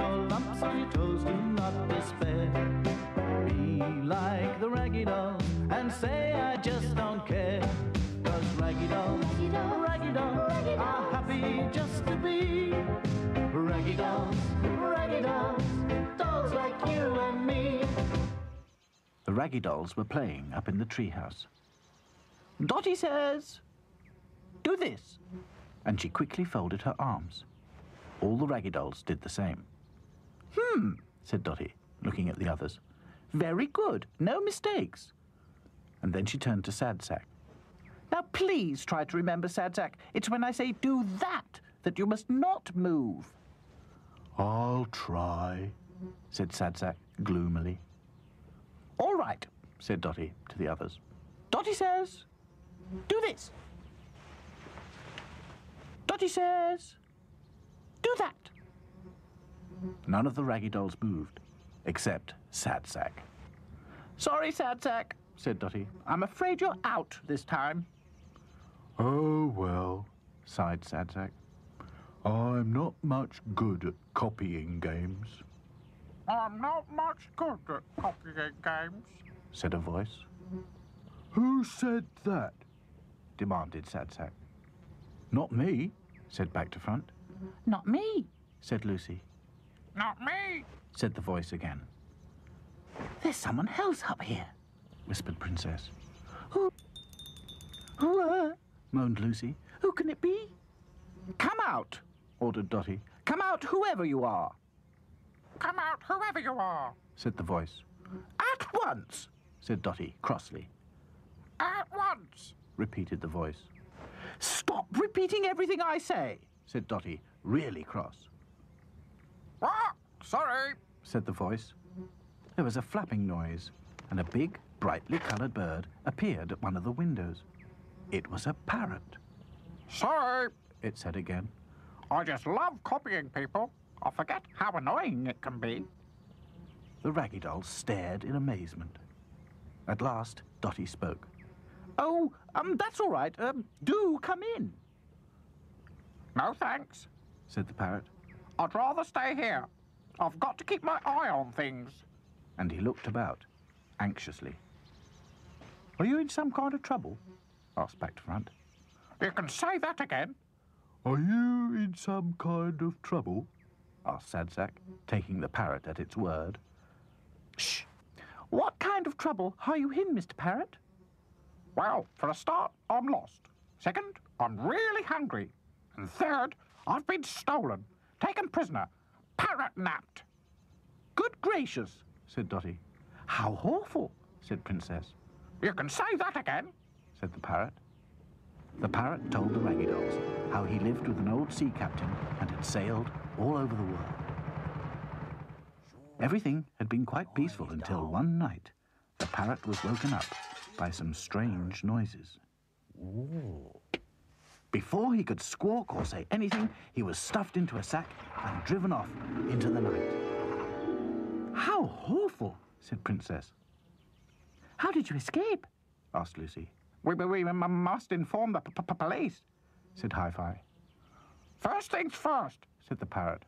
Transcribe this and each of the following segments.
or lumps on your toes, do not despair. Be like the raggy dolls and say I just don't care. Cause raggy dolls, Raggy dolls, raggy dolls Raggy are happy just to be. Raggy dolls, raggy dolls, dolls like you and me. The raggy dolls were playing up in the treehouse. Dotty says, Do this. And she quickly folded her arms. All the raggy dolls did the same. Hmm, said Dotty, looking at the others. Very good, no mistakes. And then she turned to Sad Sack. Now please try to remember, Sad Sack. It's when I say do that that you must not move. I'll try, said Sad Sack gloomily. All right, said Dotty to the others. Dotty says, do this. Dotty says, do that. None of the raggy dolls moved, except Sad Sack. Sorry, Sad Sack, said Dotty. I'm afraid you're out this time. Oh, well, sighed Sad Sack. I'm not much good at copying games. I'm not much good at copying games. said a voice. Who said that? demanded Sad Sack. Not me, said Back to Front. Not me, said Lucy. Not me. said the voice again. There's someone else up here, whispered Princess. Who? Who? Uh, moaned Lucy. Who can it be? Come out, ordered Dotty. Come out, whoever you are, Come out, whoever you are. said the voice. At once, said Dotty crossly, At once. repeated the voice. Stop repeating everything I say, said Dotty, really cross, What? Sorry. said the voice. There was a flapping noise, and a big, brightly coloured bird appeared at one of the windows. It was a parrot. Sorry. it said again. I just love copying people. I forget how annoying it can be. The raggy dolls stared in amazement. At last, Dotty spoke. Oh, um, that's all right. Um, do come in, No thanks. said the parrot, I'd rather stay here. I've got to keep my eye on things. and he looked about, anxiously. Are you in some kind of trouble? asked Back to Front. You can say that again. Are you in some kind of trouble? asked Sadsack, taking the parrot at its word. Shh! What kind of trouble are you in, Mr. Parrot? Well, for a start, I'm lost. Second, I'm really hungry. And third, I've been stolen, taken prisoner, parrot napped. Good gracious, said Dotty. How awful, said Princess, You can say that again. said the parrot. The parrot told the Raggy Dolls how he lived with an old sea captain and had sailed all over the world. Everything had been quite peaceful until one night the parrot was woken up by some strange noises. Before he could squawk or say anything, he was stuffed into a sack and driven off into the night. How awful, said Princess. How did you escape? asked Lucy. We, we, we must inform the police. said Hi-Fi. First things first, said the parrot.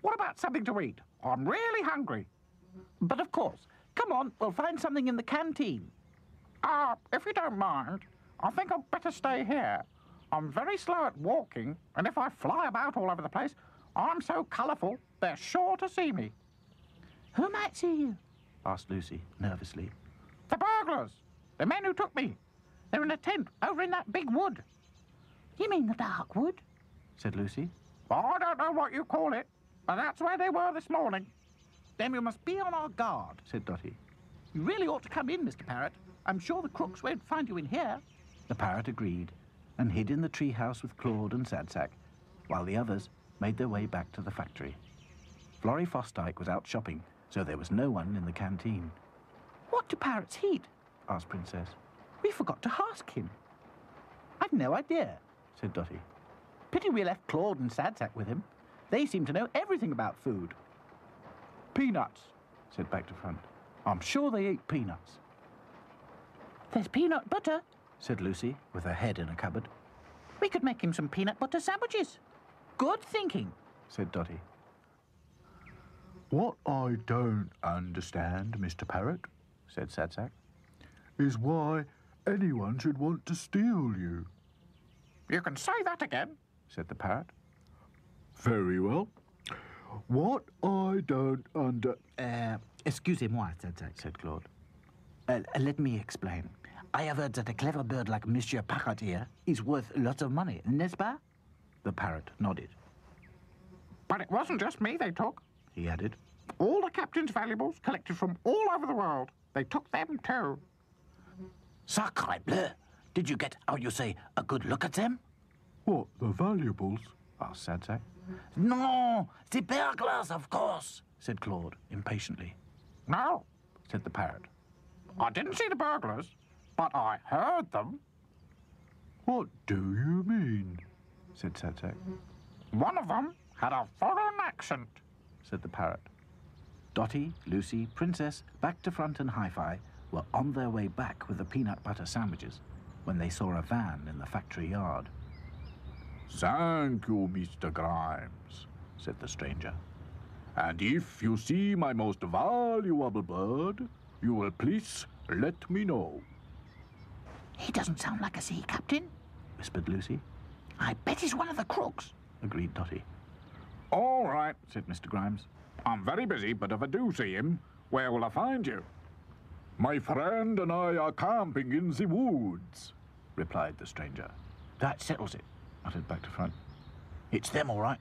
what about something to eat? I'm really hungry. But of course. Come on, we'll find something in the canteen. Ah, if you don't mind, I think I'd better stay here. I'm very slow at walking, and if I fly about all over the place, I'm so colourful, they're sure to see me. Who might see you? asked Lucy, nervously. The burglars, the men who took me, they're in a tent over in that big wood. You mean the dark wood? said Lucy. Well, I don't know what you call it, but that's where they were this morning. Then we must be on our guard, said Dotty. You really ought to come in, Mr. Parrot. I'm sure the crooks won't find you in here. The parrot agreed and hid in the tree house with Claude and Sadsack, while the others made their way back to the factory. Florrie Fosdyke was out shopping, so there was no one in the canteen. What do parrots eat? asked Princess. We forgot to ask him. I've no idea, said Dotty. Pity we left Claude and Sadsack with him. They seem to know everything about food. Peanuts, said Back to Front. I'm sure they eat peanuts. There's peanut butter. Said Lucy, with her head in a cupboard. We could make him some peanut butter sandwiches. Good thinking. said Dotty. What I don't understand, Mr. Parrot, said Sadsack, is why anyone should want to steal you, You can say that again. said the parrot. Very well. What I don't under... Uh, excusez-moi, said Claude. Uh, let me explain. I have heard that a clever bird like Monsieur Parrot here is worth lots of money, n'est-ce pas? The parrot nodded. But it wasn't just me they took. He added, All the captain's valuables collected from all over the world. They took them too. Sacre bleu! Did you get, how you say, a good look at them? What, the valuables? asked Sadsack. No, the burglars, of course. said Claude, impatiently. No, Said the parrot. I didn't see the burglars, but I heard them. What do you mean? said Sadsack. One of them had a foreign accent. said the parrot. Dotty, Lucy, Princess, Back to Front and Hi-Fi were on their way back with the peanut butter sandwiches when they saw a van in the factory yard. Thank you, Mr. Grimes, said the stranger. And if you see my most valuable bird, you will please let me know, He doesn't sound like a sea captain. whispered Lucy. I bet he's one of the crooks. Agreed Dotty. All right, said Mr. Grimes. I'm very busy, but if I do see him, where will I find you? My friend and I are camping in the woods, replied the stranger. That settles it. Muttered Back to Front. It's them, all right.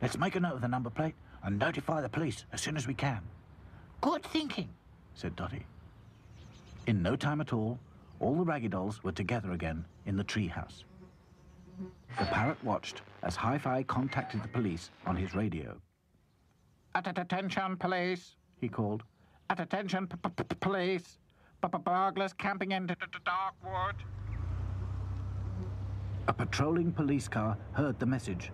Let's make a note of the number plate and notify the police as soon as we can. Good thinking. said Dotty. In no time at all, all the Raggy Dolls were together again in the treehouse. The parrot watched as Hi-Fi contacted the police on his radio. At at attention, police. He called, At attention, p- p- p- police. B- b- burglars camping in d- dark wood. A patrolling police car heard the message.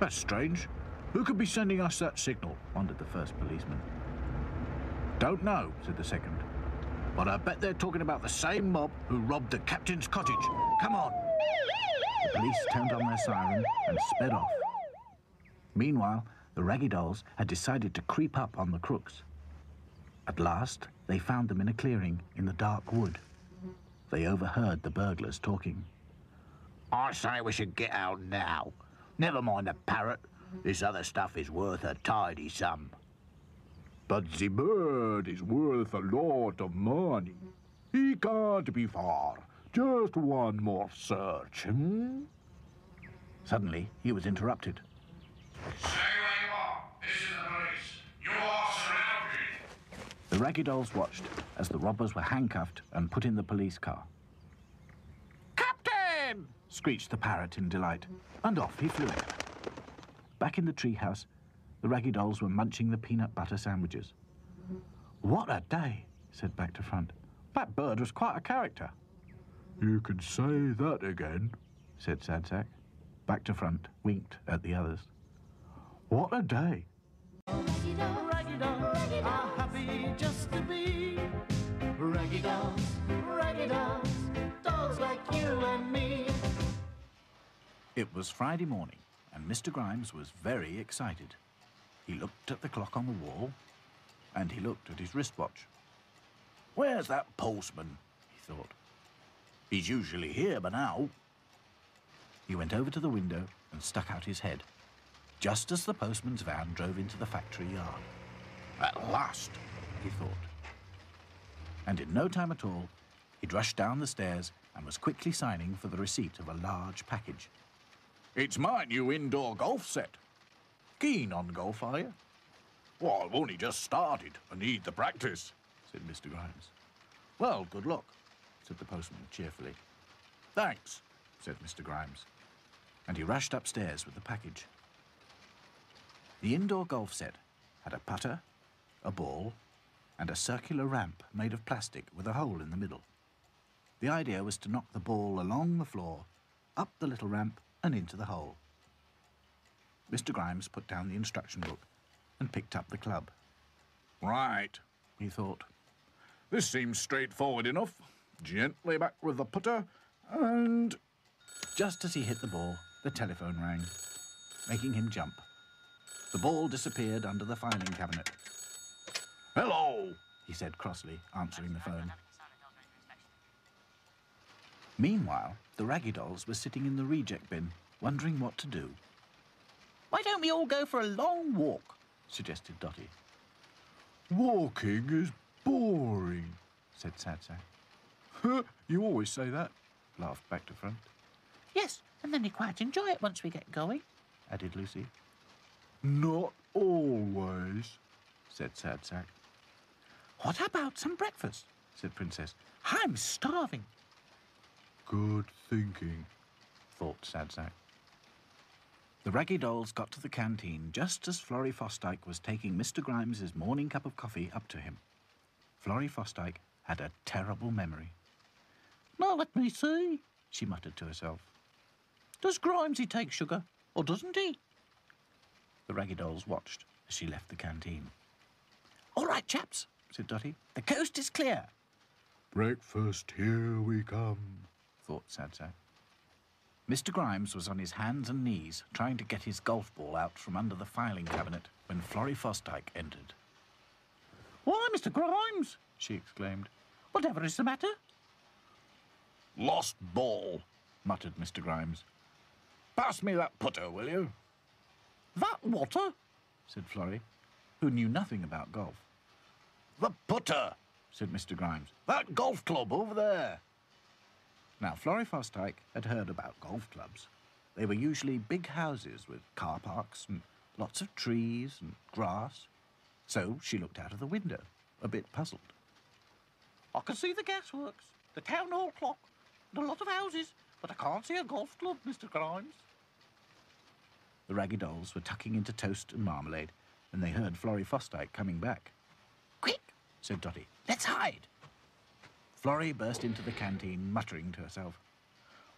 That's strange. Who could be sending us that signal? wondered the first policeman. Don't know, said the second. But I bet they're talking about the same mob who robbed the captain's cottage. Come on. The police turned on their siren and sped off. Meanwhile, the Raggy Dolls had decided to creep up on the crooks. At last, they found them in a clearing in the dark wood. They overheard the burglars talking. I say we should get out now. Never mind the parrot. This other stuff is worth a tidy sum. But the bird is worth a lot of money. He can't be far. Just one more search, hmm? Suddenly, he was interrupted. Stay where you are. This is the police. You are surrounded. The Raggy Dolls watched as the robbers were handcuffed and put in the police car. Captain! Screeched the parrot in delight, and off he flew. Back in the treehouse, the Raggy Dolls were munching the peanut butter sandwiches. What a day, said Back to Front. That bird was quite a character. You can say that again, said Sadsack. Back to Front winked at the others. What a day. Raggy dolls are happy just to be Raggy dolls, raggy dolls, dolls like you and me. It was Friday morning, and Mr. Grimes was very excited. He looked at the clock on the wall, and he looked at his wristwatch. Where's that postman? he thought. He's usually here by now. He went over to the window and stuck out his head, just as the postman's van drove into the factory yard. At last, he thought. And in no time at all, he'd rushed down the stairs and was quickly signing for the receipt of a large package. It's my new indoor golf set. Keen on golf, are you? Well, I've only just started. I need the practice, said Mr. Grimes. Well, good luck, said the postman cheerfully. Thanks, said Mr. Grimes. And he rushed upstairs with the package. The indoor golf set had a putter, a ball, and a circular ramp made of plastic with a hole in the middle. The idea was to knock the ball along the floor, up the little ramp, and into the hole. Mr. Grimes put down the instruction book and picked up the club. Right, he thought. This seems straightforward enough. Gently back with the putter, and. Just as he hit the ball, the telephone rang, making him jump. The ball disappeared under the filing cabinet. Hello, he said crossly, answering the phone. Meanwhile, the Raggy Dolls were sitting in the reject bin, wondering what to do. Why don't we all go for a long walk? suggested Dotty. Walking is boring, said Sad Sack. you always say that, laughed back to front, Yes, and then we quite enjoy it once we get going. added Lucy. Not always, said Sad Sack. What about some breakfast? said Princess. I'm starving. Good thinking, thought Sad Sack. The Raggy Dolls got to the canteen just as Florrie Fosdyke was taking Mr. Grimes's morning cup of coffee up to him. Florrie Fosdyke had a terrible memory. Now let me see, she muttered to herself. Does Grimesy take sugar, or doesn't he? The Raggy Dolls watched as she left the canteen. All right, chaps, said Dotty. The coast is clear. Breakfast, here we come, thought Sad Sack. Mr. Grimes was on his hands and knees trying to get his golf ball out from under the filing cabinet when Florrie Fosdyke entered. Why, Mr. Grimes, she exclaimed. Whatever is the matter? Lost ball, muttered Mr. Grimes. Pass me that putter, will you? That water? said Florrie, who knew nothing about golf. The putter, said Mr. Grimes. That golf club over there. Now, Florrie Fosdyke had heard about golf clubs. They were usually big houses with car parks and lots of trees and grass. So she looked out of the window, a bit puzzled. I can see the gasworks, the town hall clock, and a lot of houses, but I can't see a golf club, Mr. Grimes. The Raggy Dolls were tucking into toast and marmalade, and they heard Florrie Fosdyke coming back. Quick, said Dotty, let's hide. Florrie burst into the canteen, muttering to herself.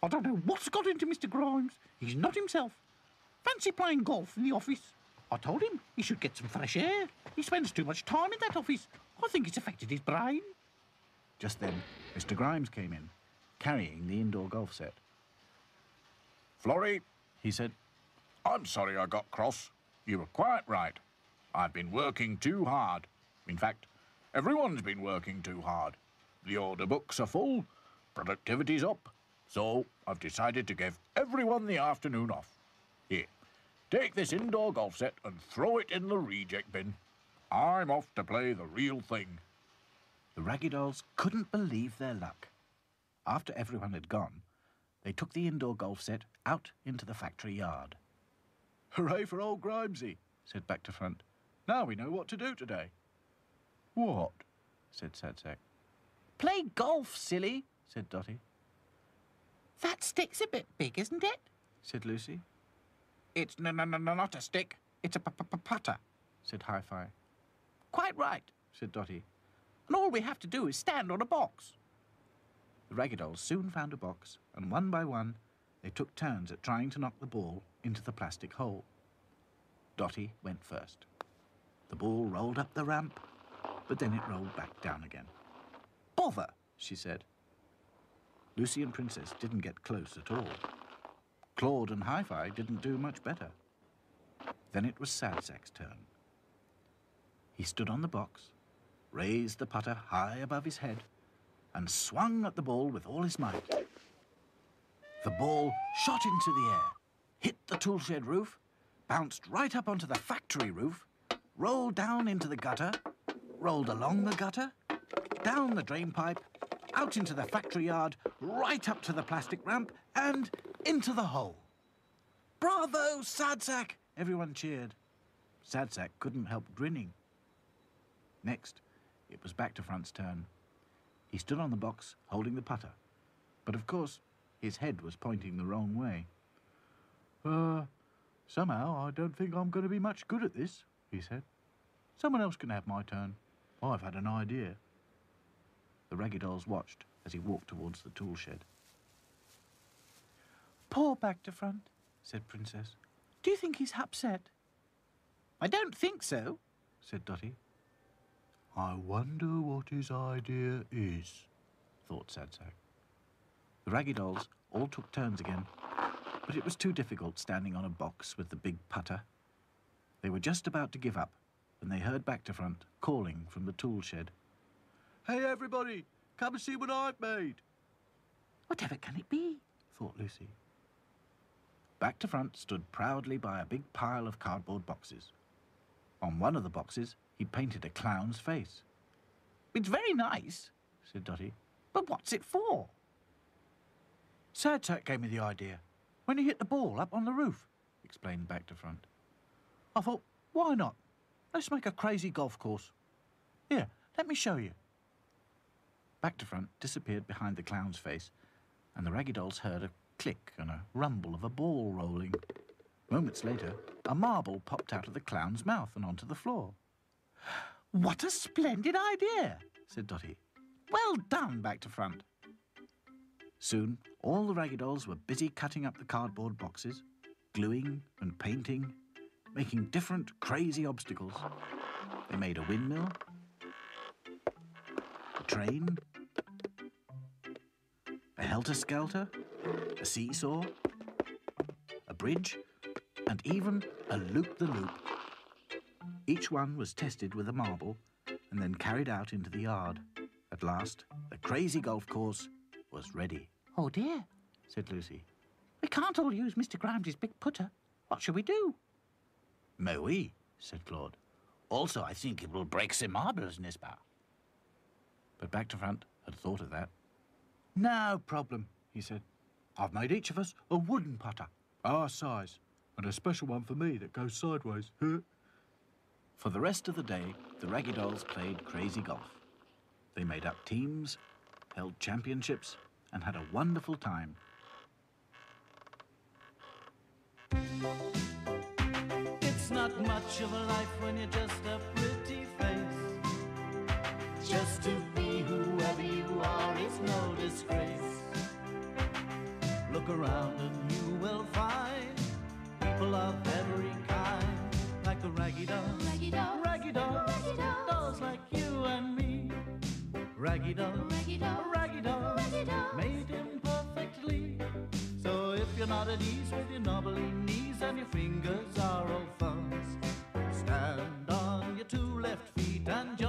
I don't know what's got into Mr. Grimes. He's not himself. Fancy playing golf in the office. I told him he should get some fresh air. He spends too much time in that office. I think it's affected his brain. Just then, Mr. Grimes came in, carrying the indoor golf set. Florrie, he said, I'm sorry I got cross. You were quite right. I've been working too hard. In fact, everyone's been working too hard. The order books are full, productivity's up, so I've decided to give everyone the afternoon off. Here, take this indoor golf set and throw it in the reject bin. I'm off to play the real thing. The Raggy Dolls couldn't believe their luck. After everyone had gone, they took the indoor golf set out into the factory yard. Hooray for old Grimesy, said Back to Front. Now we know what to do today. What? said Sad Sack. Play golf, silly, said Dotty. That stick's a bit big, isn't it? said Lucy. It's no, no, no, no, not a stick. It's a p- p- p- putter, said Hi-Fi. Quite right, said Dotty. And all we have to do is stand on a box. The Raggy Dolls soon found a box, and one by one, they took turns at trying to knock the ball into the plastic hole. Dotty went first. The ball rolled up the ramp, but then it rolled back down again. Bother, she said. Lucy and Princess didn't get close at all. Claude and Hi-Fi didn't do much better. Then it was Sad Sack's turn. He stood on the box, raised the putter high above his head, and swung at the ball with all his might. The ball shot into the air, hit the toolshed roof, bounced right up onto the factory roof, rolled down into the gutter, rolled along the gutter, down the drain pipe, out into the factory yard, right up to the plastic ramp, and into the hole. Bravo, Sadsack! Everyone cheered. Sadsack couldn't help grinning. Next, it was back to Front's turn. He stood on the box, holding the putter. But of course, his head was pointing the wrong way. Uh, somehow I don't think I'm going to be much good at this, he said. Someone else can have my turn. I've had an idea. The Raggy Dolls watched as he walked towards the tool shed. Poor back to front, said Princess. Do you think he's upset? I don't think so, said Dotty. I wonder what his idea is, thought Sad Sack. The Raggy Dolls all took turns again, but it was too difficult standing on a box with the big putter. They were just about to give up when they heard back to front calling from the tool shed. Hey, everybody, come and see what I've made. Whatever can it be? thought Lucy. Back to front stood proudly by a big pile of cardboard boxes. On one of the boxes, he'd painted a clown's face. It's very nice, said Dotty. but what's it for? Sad Sack gave me the idea when he hit the ball up on the roof, explained back to front. I thought, why not? Let's make a crazy golf course. Here, let me show you. Back to front disappeared behind the clown's face, and the Raggy Dolls heard a click and a rumble of a ball rolling. Moments later, a marble popped out of the clown's mouth and onto the floor. What a splendid idea, said Dotty. Well done, back to front. Soon, all the Raggy Dolls were busy cutting up the cardboard boxes, gluing and painting, making different crazy obstacles. They made a windmill, train, a helter-skelter, a seesaw, a bridge, and even a loop-the-loop. Each one was tested with a marble and then carried out into the yard. At last, the crazy golf course was ready, Oh dear. said Lucy. We can't all use Mr. Grimes's big putter. What shall we do? Mais oui, said Claude. Also, I think it will break some marbles, n'est-ce pas? But Back to Front had thought of that. No problem, he said. I've made each of us a wooden putter, our size, and a special one for me that goes sideways. for the rest of the day, the Raggy Dolls played crazy golf. They made up teams, held championships, and had a wonderful time. It's not much of a life when you're just a pretty face. Just to be you no disgrace. Look around and you will find people of every kind, like the raggy dolls, Raggy dolls, raggy dolls, raggy dolls. dolls like you and me. Raggy dolls, Raggy dolls, raggy dolls, raggy dolls. made imperfectly. So if you're not at ease with your knobbly knees and your fingers are all thumbs, stand on your two left feet and join